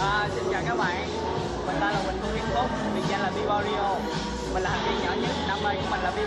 À, xin chào các bạn. Mình tên là Quỳnh Thu Hiên Phúc Biệt danh là b Mình là thành viên nhỏ nhất Đam mê của mình là b